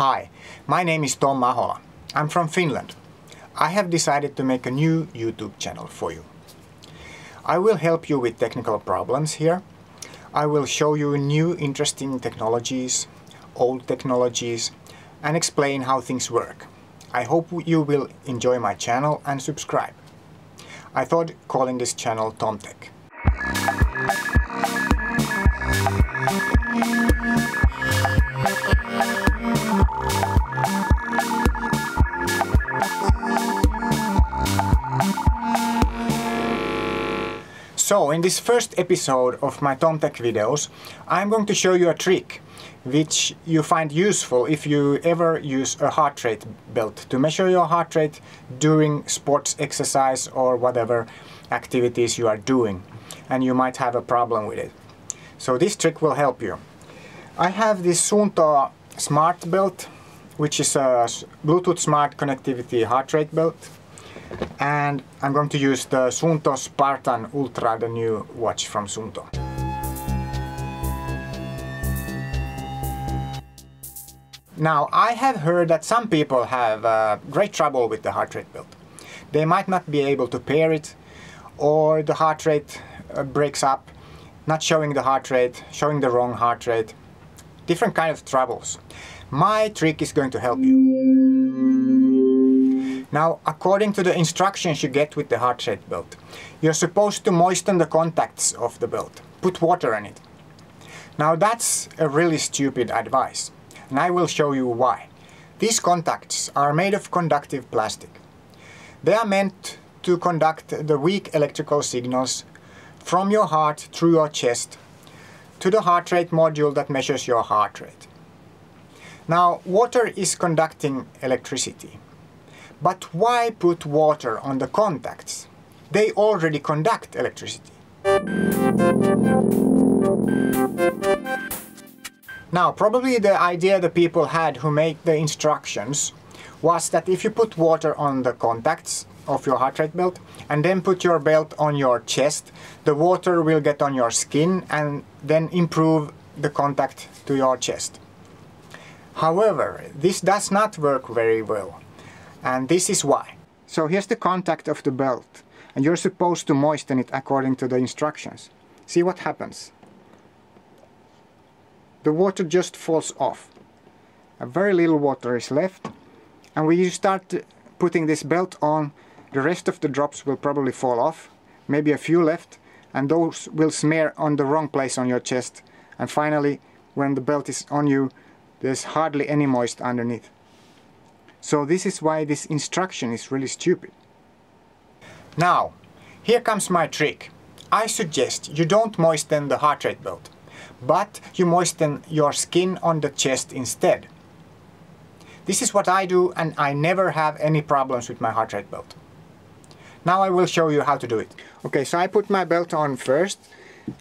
Hi, my name is Tom Ahola. I'm from Finland. I have decided to make a new YouTube channel for you. I will help you with technical problems here. I will show you new interesting technologies, old technologies, and explain how things work. I hope you will enjoy my channel and subscribe. I thought calling this channel TomTech. So, in this first episode of my TomTech videos, I'm going to show you a trick which you find useful if you ever use a heart rate belt to measure your heart rate during sports exercise or whatever activities you are doing and you might have a problem with it. So this trick will help you. I have this Suunto Smart Belt which is a Bluetooth Smart Connectivity heart rate belt and I'm going to use the Suunto Spartan Ultra, the new watch from Suunto. Now, I have heard that some people have uh, great trouble with the heart rate belt. They might not be able to pair it, or the heart rate uh, breaks up, not showing the heart rate, showing the wrong heart rate. Different kind of troubles. My trick is going to help you. Now, according to the instructions you get with the heart rate belt, you're supposed to moisten the contacts of the belt, put water in it. Now that's a really stupid advice and I will show you why. These contacts are made of conductive plastic. They are meant to conduct the weak electrical signals from your heart through your chest to the heart rate module that measures your heart rate. Now, water is conducting electricity. But why put water on the contacts? They already conduct electricity. Now, probably the idea the people had who made the instructions was that if you put water on the contacts of your heart rate belt and then put your belt on your chest, the water will get on your skin and then improve the contact to your chest. However, this does not work very well. And this is why. So here's the contact of the belt. And you're supposed to moisten it according to the instructions. See what happens the water just falls off. A very little water is left and when you start putting this belt on the rest of the drops will probably fall off, maybe a few left and those will smear on the wrong place on your chest and finally when the belt is on you there's hardly any moist underneath. So this is why this instruction is really stupid. Now, here comes my trick. I suggest you don't moisten the heart rate belt but you moisten your skin on the chest instead. This is what I do and I never have any problems with my heart rate belt. Now I will show you how to do it. Okay, so I put my belt on first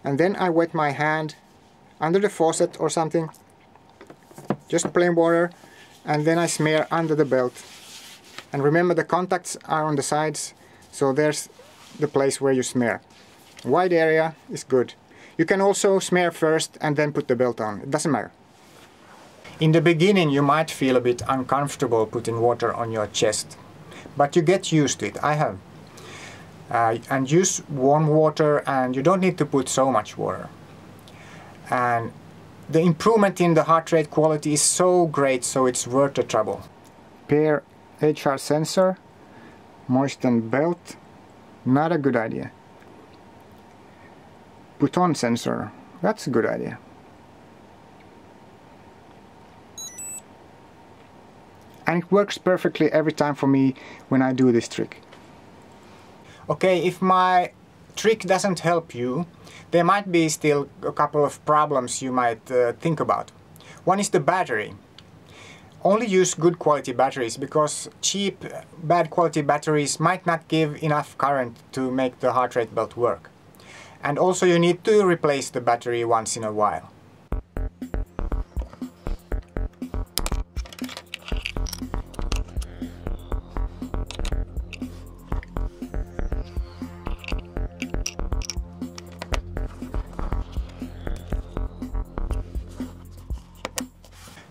and then I wet my hand under the faucet or something. Just plain water and then I smear under the belt. And remember the contacts are on the sides so there's the place where you smear. Wide area is good. You can also smear first and then put the belt on, it doesn't matter. In the beginning you might feel a bit uncomfortable putting water on your chest, but you get used to it, I have. Uh, and use warm water and you don't need to put so much water. And the improvement in the heart rate quality is so great so it's worth the trouble. Pair HR sensor, moisten belt, not a good idea. Put on sensor. That's a good idea. And it works perfectly every time for me when I do this trick. Okay, if my trick doesn't help you, there might be still a couple of problems you might uh, think about. One is the battery. Only use good quality batteries because cheap, bad quality batteries might not give enough current to make the heart rate belt work. And also you need to replace the battery once in a while.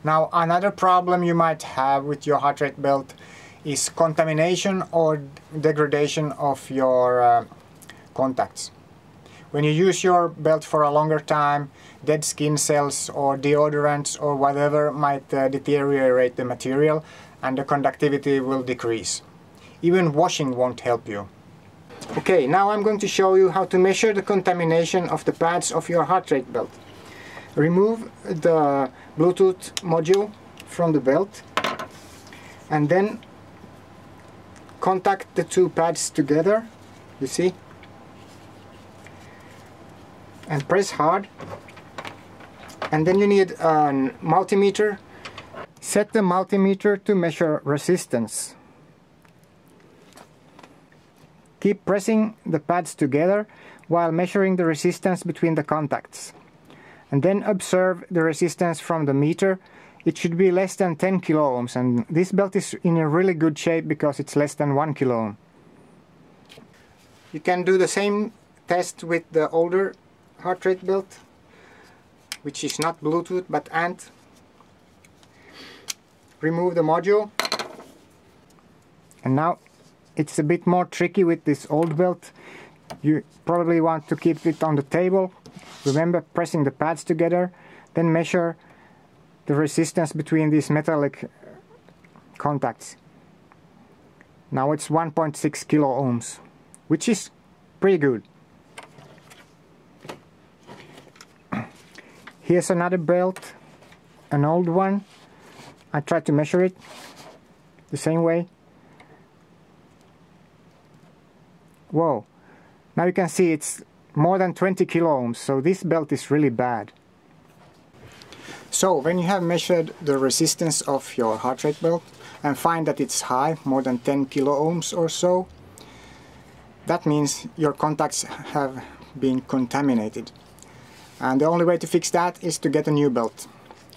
Now another problem you might have with your heart rate belt is contamination or degradation of your uh, contacts. When you use your belt for a longer time, dead skin cells or deodorants or whatever might uh, deteriorate the material and the conductivity will decrease. Even washing won't help you. Okay, now I'm going to show you how to measure the contamination of the pads of your heart rate belt. Remove the Bluetooth module from the belt and then contact the two pads together, you see, and press hard and then you need a multimeter. Set the multimeter to measure resistance. Keep pressing the pads together while measuring the resistance between the contacts. And then observe the resistance from the meter. It should be less than 10 kilo ohms and this belt is in a really good shape because it's less than 1 kilo ohm. You can do the same test with the older heart rate belt which is not Bluetooth but ANT. Remove the module and now it's a bit more tricky with this old belt. You probably want to keep it on the table. Remember pressing the pads together, then measure the resistance between these metallic contacts. Now it's 1.6 kilo ohms, which is pretty good. Here's another belt, an old one. I tried to measure it the same way. Whoa, now you can see it's more than 20 kilo ohms, so this belt is really bad. So, when you have measured the resistance of your heart rate belt and find that it's high, more than 10 kilo ohms or so, that means your contacts have been contaminated. And the only way to fix that is to get a new belt.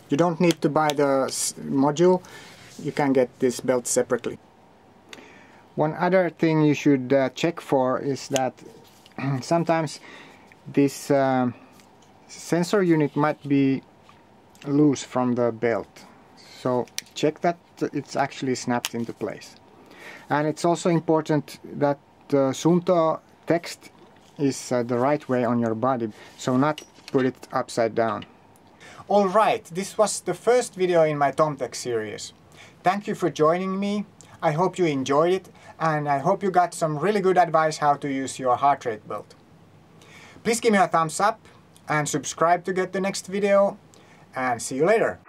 You don't need to buy the module, you can get this belt separately. One other thing you should uh, check for is that sometimes this uh, sensor unit might be loose from the belt. So check that it's actually snapped into place. And it's also important that the Suunto text is uh, the right way on your body, so not put it upside down. Alright, this was the first video in my TomTech series. Thank you for joining me. I hope you enjoyed it and I hope you got some really good advice how to use your heart rate belt. Please give me a thumbs up and subscribe to get the next video and see you later.